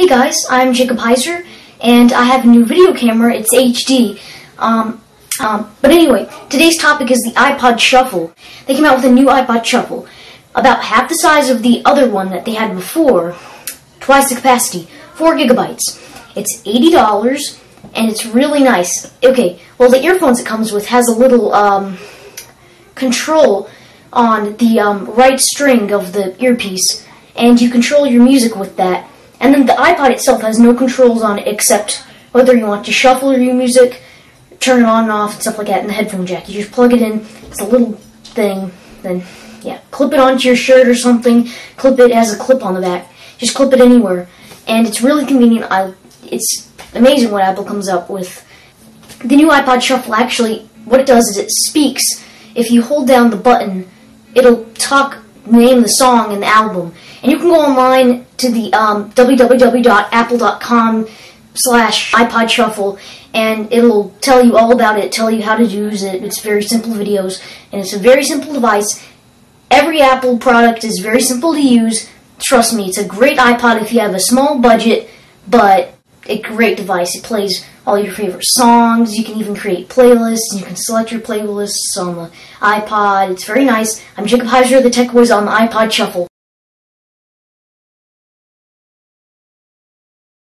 Hey guys, I'm Jacob Heiser, and I have a new video camera. It's HD. Um, um, but anyway, today's topic is the iPod Shuffle. They came out with a new iPod Shuffle, about half the size of the other one that they had before, twice the capacity, four gigabytes. It's eighty dollars, and it's really nice. Okay, well the earphones it comes with has a little um, control on the um, right string of the earpiece, and you control your music with that. And then the iPod itself has no controls on it except whether you want to shuffle your music, turn it on and off, and stuff like that, and the headphone jack. You just plug it in, it's a little thing, then, yeah, clip it onto your shirt or something, clip it, it has a clip on the back. Just clip it anywhere. And it's really convenient. I, it's amazing what Apple comes up with. The new iPod Shuffle actually, what it does is it speaks. If you hold down the button, it'll talk, name the song and the album. And you can go online to the um, www.apple.com slash iPod Shuffle, and it'll tell you all about it, tell you how to use it. It's very simple videos, and it's a very simple device. Every Apple product is very simple to use. Trust me, it's a great iPod if you have a small budget, but a great device. It plays all your favorite songs. You can even create playlists. You can select your playlists on the iPod. It's very nice. I'm Jacob Heiser, the Tech Boys on the iPod Shuffle.